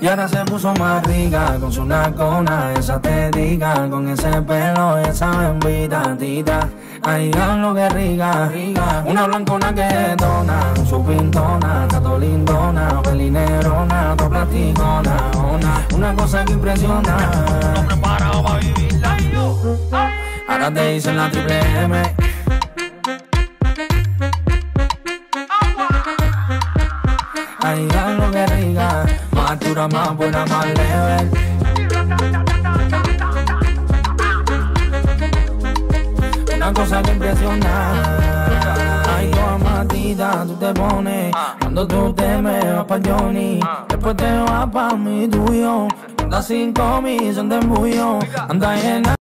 Y ahora se puso más rica con su nacona, esa te diga, con ese pelo, esa bembita tita. Ay, lo que rica, rica. Una blancona que detona, su pintona, todo lindona, pelinerona, todo platicona, una, cosa que impresiona. preparado para vivirla. Ahora te dicen la triple M. Ay, lo que rica, dura, más buena, más level. Una cosa que impresiona. Ay, yo amatita, tú te pones. Cuando tú te me vas pa' Johnny. Después te vas pa' mi tuyo. Anda cinco mil, son de embullo. Anda llena.